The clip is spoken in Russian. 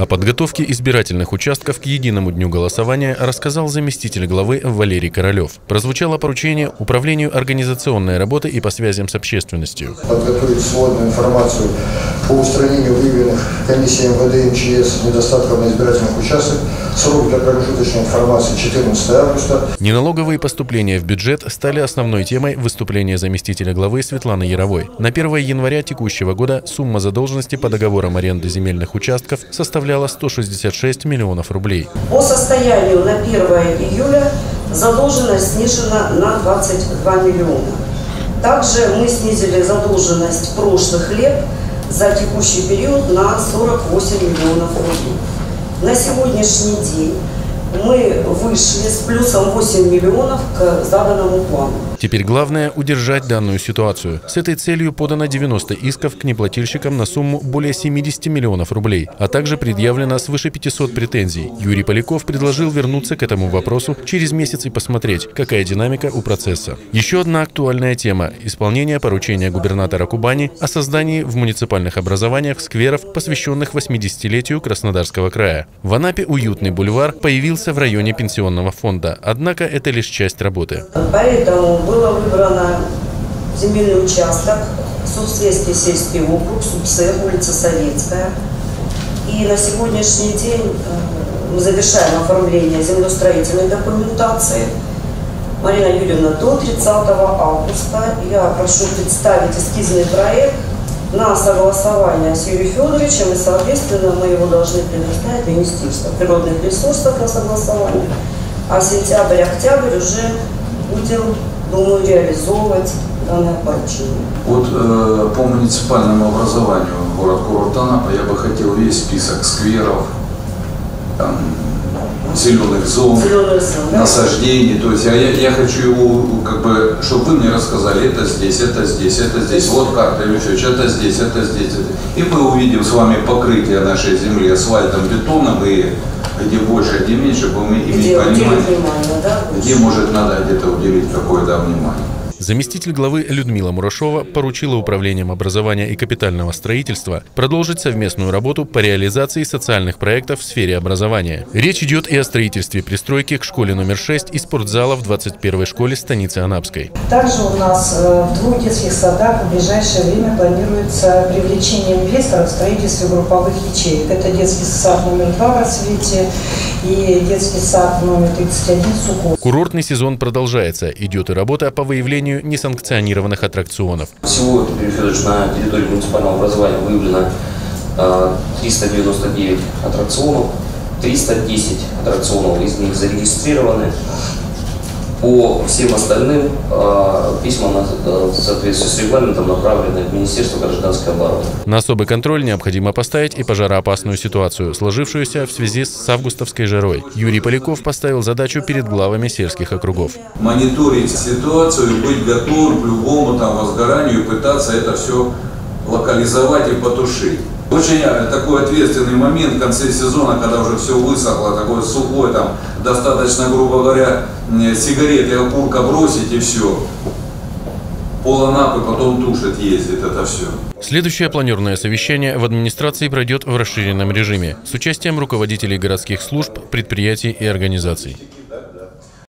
О подготовке избирательных участков к единому дню голосования рассказал заместитель главы Валерий Королев. Прозвучало поручение Управлению организационной работы и по связям с общественностью. Подготовить сводную информацию по устранению выявленных комиссией МВД МЧС недостатков на избирательных участках. Срок для промежуточной информации 14 августа. Неналоговые поступления в бюджет стали основной темой выступления заместителя главы Светланы Яровой. На 1 января текущего года сумма задолженности по договорам аренды земельных участков составляла 166 миллионов рублей. По состоянию на 1 июля задолженность снижена на 22 миллиона. Также мы снизили задолженность прошлых лет за текущий период на 48 миллионов рублей. На сегодняшний день мы вышли с плюсом 8 миллионов к заданному плану. Теперь главное – удержать данную ситуацию. С этой целью подано 90 исков к неплательщикам на сумму более 70 миллионов рублей, а также предъявлено свыше 500 претензий. Юрий Поляков предложил вернуться к этому вопросу через месяц и посмотреть, какая динамика у процесса. Еще одна актуальная тема – исполнение поручения губернатора Кубани о создании в муниципальных образованиях скверов, посвященных 80-летию Краснодарского края. В Анапе уютный бульвар появился в районе пенсионного фонда, однако это лишь часть работы. Поэтому было выбрано земельный участок, Совсветский сельский округ, Субсех, улица Советская. И на сегодняшний день э, мы завершаем оформление землеустроительной документации. Марина Юрьевна, до 30 августа я прошу представить эскизный проект на согласование с Юрием Федоровичем, и, соответственно, мы его должны предоставить Министерству природных ресурсов на согласование. А сентябрь-октябрь уже будем думаю, реализовывать данное поручение. Вот э, по муниципальному образованию город курорт Анапа я бы хотел весь список скверов, там, зеленых зон, Зеленые зоны, да? насаждений. То есть я, я, я хочу его, как бы, чтобы вы мне рассказали, это здесь, это здесь, это здесь, вот карта еще, это здесь, это здесь. Это. И мы увидим с вами покрытие нашей земли асфальтом, бетоном, и где больше, где меньше, будем иметь Где понимание, внимание, да? где может надо где-то уделить какое-то внимание. Заместитель главы Людмила Мурашова поручила управлением образования и капитального строительства продолжить совместную работу по реализации социальных проектов в сфере образования. Речь идет и о строительстве пристройки к школе номер 6 и спортзала в 21-й школе станицы Анапской. Также у нас э, в двух детских садах в ближайшее время планируется привлечение инвесторов в строительстве групповых ячеек. Это детский сад номер 2 в Рассвете и детский сад номер 31 Суков. Курортный сезон продолжается. Идет и работа по выявлению несанкционированных аттракционов. Всего, Федорович, на территории муниципального образования выявлено э, 399 аттракционов, 310 аттракционов из них зарегистрированы. По всем остальным э, письма на- э, в соответствии с регламентом направлены в Министерство гражданской обороны. На особый контроль необходимо поставить и пожароопасную ситуацию, сложившуюся в связи с августовской жарой. Юрий Поляков поставил задачу перед главами сельских округов. мониторить ситуацию, быть готовым к любому там возгоранию и пытаться это все локализовать и потушить. Очень э, такой ответственный момент в конце сезона, когда уже все высохло, такое сухое, там достаточно, грубо говоря, сигареты, окурка бросить и все. Пол Анапы потом тушит, ездит это все. Следующее планерное совещание в администрации пройдет в расширенном режиме с участием руководителей городских служб, предприятий и организаций.